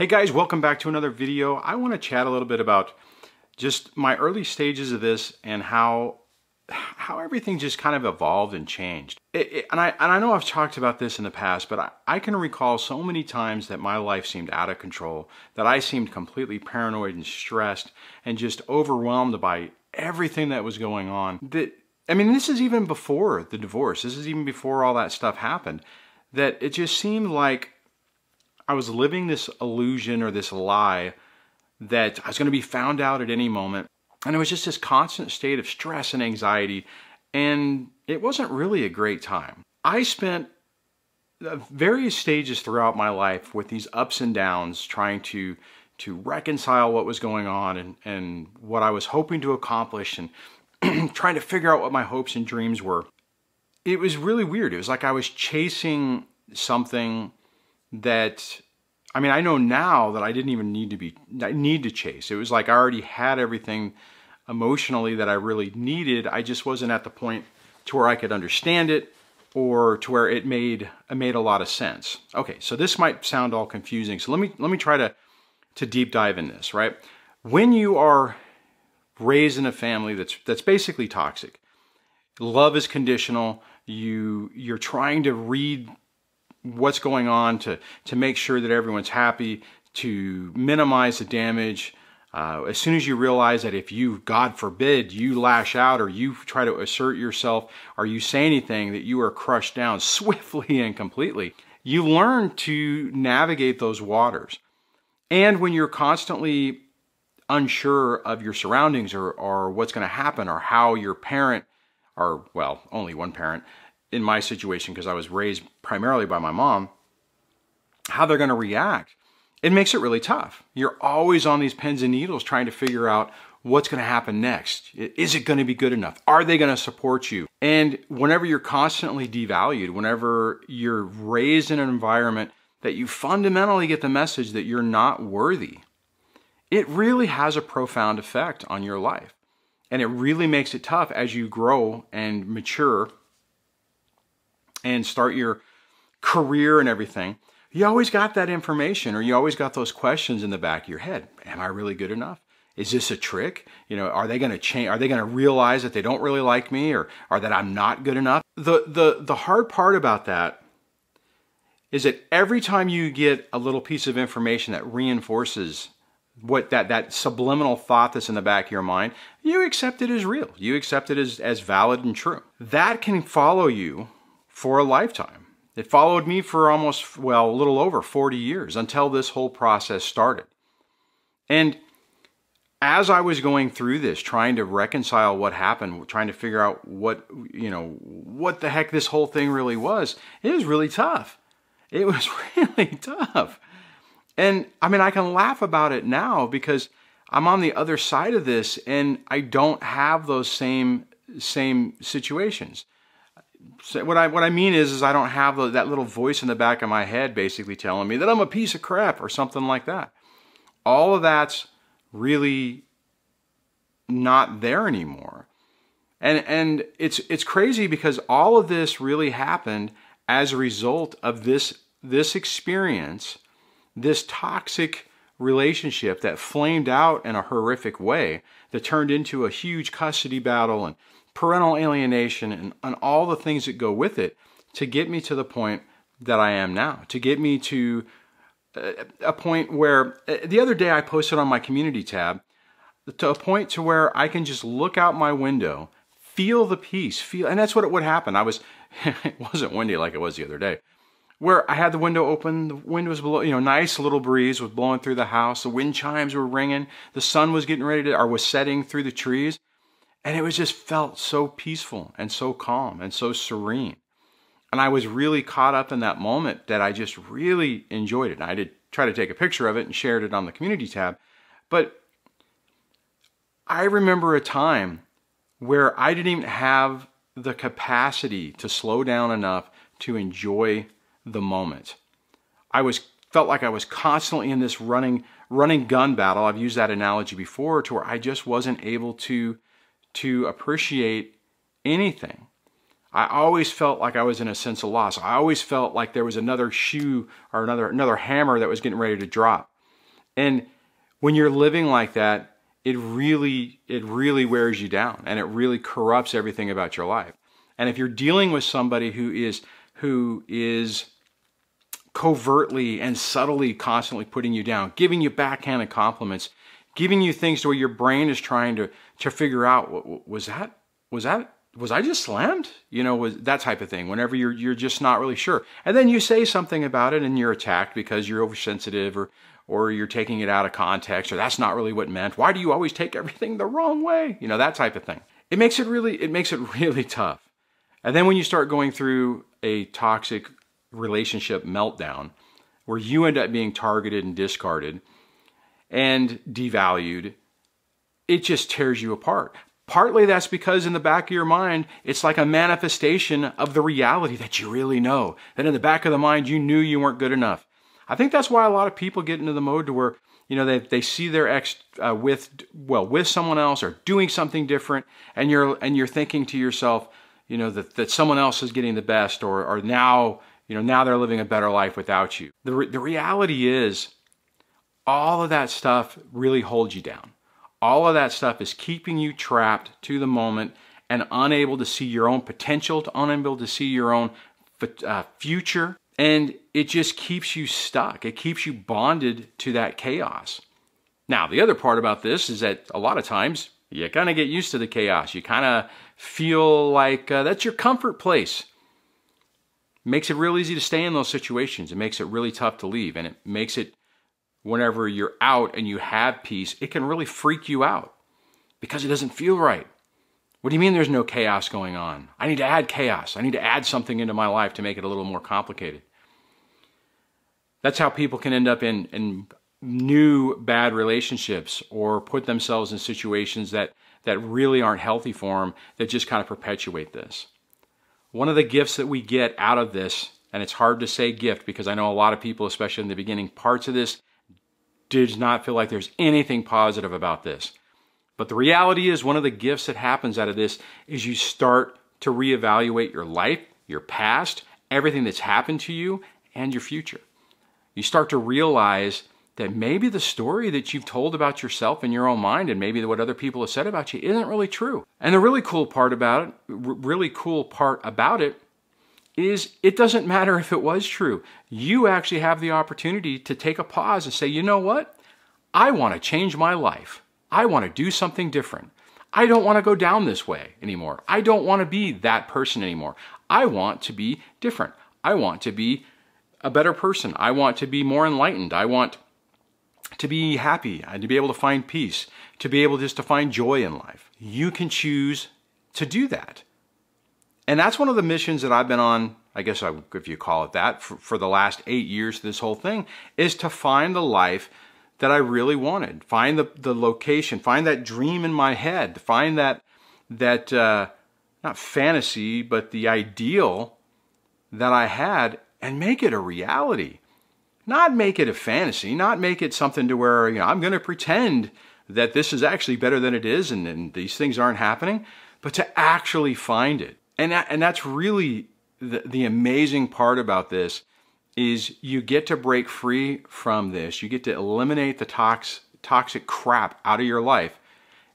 Hey guys, welcome back to another video. I want to chat a little bit about just my early stages of this and how how everything just kind of evolved and changed. It, it, and I and I know I've talked about this in the past, but I, I can recall so many times that my life seemed out of control, that I seemed completely paranoid and stressed and just overwhelmed by everything that was going on. That I mean, this is even before the divorce. This is even before all that stuff happened. That it just seemed like I was living this illusion or this lie that I was going to be found out at any moment. And it was just this constant state of stress and anxiety. And it wasn't really a great time. I spent uh, various stages throughout my life with these ups and downs trying to to reconcile what was going on and, and what I was hoping to accomplish and trying to figure out what my hopes and dreams were. It was really weird. It was like I was chasing something that I mean, I know now that I didn't even need to be I need to chase. It was like I already had everything emotionally that I really needed. I just wasn't at the point to where I could understand it or to where it made it made a lot of sense. Okay, so this might sound all confusing. So let me let me try to to deep dive in this, right? When you are raised in a family that's that's basically toxic, love is conditional, you you're trying to read what's going on to, to make sure that everyone's happy, to minimize the damage. Uh, as soon as you realize that if you, God forbid, you lash out or you try to assert yourself or you say anything, that you are crushed down swiftly and completely, you learn to navigate those waters. And when you're constantly unsure of your surroundings or, or what's going to happen or how your parent, or well, only one parent, in my situation, because I was raised primarily by my mom, how they're going to react, it makes it really tough. You're always on these pins and needles trying to figure out what's going to happen next. Is it going to be good enough? Are they going to support you? And whenever you're constantly devalued, whenever you're raised in an environment that you fundamentally get the message that you're not worthy, it really has a profound effect on your life. And it really makes it tough as you grow and mature and start your career and everything, you always got that information or you always got those questions in the back of your head. Am I really good enough? Is this a trick? You know, are they going to change? Are they going to realize that they don't really like me or, or that I'm not good enough? The, the, the hard part about that is that every time you get a little piece of information that reinforces what that, that subliminal thought that's in the back of your mind, you accept it as real. You accept it as, as valid and true. That can follow you for a lifetime. It followed me for almost, well, a little over 40 years until this whole process started. And as I was going through this, trying to reconcile what happened, trying to figure out what, you know, what the heck this whole thing really was, it was really tough. It was really tough. And I mean, I can laugh about it now because I'm on the other side of this and I don't have those same same situations what I what I mean is is I don't have the, that little voice in the back of my head basically telling me that I'm a piece of crap or something like that. All of that's really not there anymore. And and it's it's crazy because all of this really happened as a result of this this experience, this toxic relationship that flamed out in a horrific way that turned into a huge custody battle and parental alienation and, and all the things that go with it to get me to the point that I am now, to get me to a, a point where uh, the other day I posted on my community tab to a point to where I can just look out my window, feel the peace, feel, and that's what it would happen. I was, it wasn't windy like it was the other day, where I had the window open, the wind was below, you know, nice little breeze was blowing through the house, the wind chimes were ringing, the sun was getting ready to, or was setting through the trees. And it was just felt so peaceful and so calm and so serene. And I was really caught up in that moment that I just really enjoyed it. And I did try to take a picture of it and shared it on the community tab. But I remember a time where I didn't even have the capacity to slow down enough to enjoy the moment. I was felt like I was constantly in this running running gun battle. I've used that analogy before to where I just wasn't able to to appreciate anything. I always felt like I was in a sense of loss. I always felt like there was another shoe or another another hammer that was getting ready to drop. And when you're living like that, it really it really wears you down and it really corrupts everything about your life. And if you're dealing with somebody who is who is covertly and subtly constantly putting you down, giving you backhanded compliments, giving you things to where your brain is trying to to figure out was that was that was I just slammed? You know, was that type of thing. Whenever you're you're just not really sure, and then you say something about it, and you're attacked because you're oversensitive, or or you're taking it out of context, or that's not really what meant. Why do you always take everything the wrong way? You know, that type of thing. It makes it really it makes it really tough. And then when you start going through a toxic relationship meltdown, where you end up being targeted and discarded and devalued, it just tears you apart. Partly that's because in the back of your mind, it's like a manifestation of the reality that you really know. That in the back of the mind, you knew you weren't good enough. I think that's why a lot of people get into the mode to where, you know, they, they see their ex uh, with, well, with someone else or doing something different. And you're, and you're thinking to yourself, you know, that, that someone else is getting the best or, or now, you know, now they're living a better life without you. The, re- the reality is all of that stuff really holds you down. All of that stuff is keeping you trapped to the moment and unable to see your own potential, to unable to see your own uh, future. And it just keeps you stuck. It keeps you bonded to that chaos. Now, the other part about this is that a lot of times you kind of get used to the chaos. You kind of feel like uh, that's your comfort place. Makes it real easy to stay in those situations. It makes it really tough to leave. And it makes it whenever you're out and you have peace, it can really freak you out because it doesn't feel right. What do you mean there's no chaos going on? I need to add chaos. I need to add something into my life to make it a little more complicated. That's how people can end up in, in new bad relationships or put themselves in situations that, that really aren't healthy for them that just kind of perpetuate this. One of the gifts that we get out of this, and it's hard to say gift because I know a lot of people, especially in the beginning parts of this, does not feel like there's anything positive about this. But the reality is, one of the gifts that happens out of this is you start to reevaluate your life, your past, everything that's happened to you, and your future. You start to realize that maybe the story that you've told about yourself in your own mind and maybe what other people have said about you isn't really true. And the really cool part about it, really cool part about it is it doesn't matter if it was true. You actually have the opportunity to take a pause and say, you know what? I want to change my life. I want to do something different. I don't want to go down this way anymore. I don't want to be that person anymore. I want to be different. I want to be a better person. I want to be more enlightened. I want to be happy and to be able to find peace, to be able just to find joy in life. You can choose to do that. And that's one of the missions that I've been on, I guess I, if you call it that, for, for the last eight years, this whole thing, is to find the life that I really wanted. Find the, the location, find that dream in my head, find that, that uh, not fantasy, but the ideal that I had and make it a reality. Not make it a fantasy, not make it something to where you know, I'm going to pretend that this is actually better than it is and, and these things aren't happening, but to actually find it and that, and that's really the, the amazing part about this is you get to break free from this. You get to eliminate the tox, toxic crap out of your life.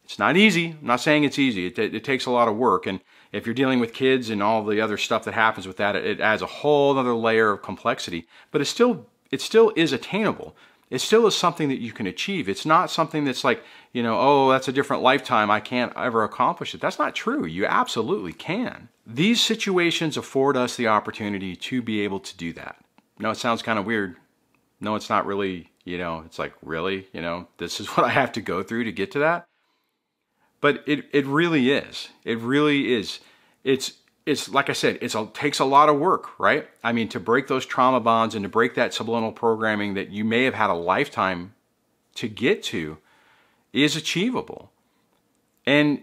It's not easy. I'm not saying it's easy. It, it, it, takes a lot of work. And if you're dealing with kids and all the other stuff that happens with that, it, it adds a whole other layer of complexity. But it still, it still is attainable it still is something that you can achieve. It's not something that's like, you know, oh, that's a different lifetime. I can't ever accomplish it. That's not true. You absolutely can. These situations afford us the opportunity to be able to do that. No, it sounds kind of weird. No, it's not really, you know, it's like, really, you know, this is what I have to go through to get to that. But it, it really is. It really is. It's it's like I said, it takes a lot of work, right? I mean, to break those trauma bonds and to break that subliminal programming that you may have had a lifetime to get to is achievable. And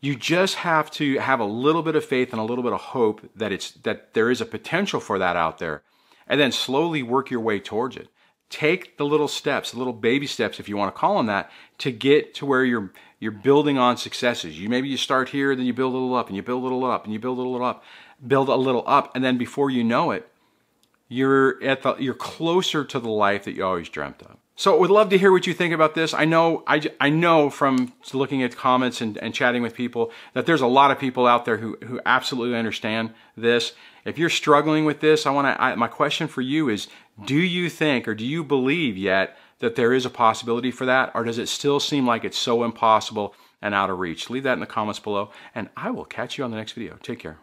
you just have to have a little bit of faith and a little bit of hope that it's that there is a potential for that out there and then slowly work your way towards it take the little steps, the little baby steps, if you want to call them that, to get to where you're you're building on successes. You maybe you start here, then you build a little up, and you build a little up, and you build a little up, build a little up, and then before you know it, you're at the you're closer to the life that you always dreamt of. So I would love to hear what you think about this. I know I, I know from looking at comments and, and chatting with people that there's a lot of people out there who, who absolutely understand this. If you're struggling with this, I want to my question for you is do you think or do you believe yet that there is a possibility for that or does it still seem like it's so impossible and out of reach? Leave that in the comments below and I will catch you on the next video. Take care.